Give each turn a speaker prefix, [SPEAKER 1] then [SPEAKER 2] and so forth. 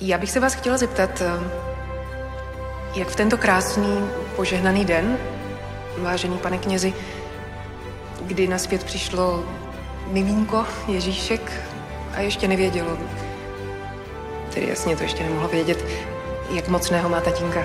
[SPEAKER 1] Já bych se vás chtěla zeptat, eh, jak v tento krásný, požehnaný den, vážený pane knězi, kdy na svět přišlo mimínko Ježíšek a ještě nevědělo, tedy jasně to ještě nemohlo vědět, jak mocného má tatínka.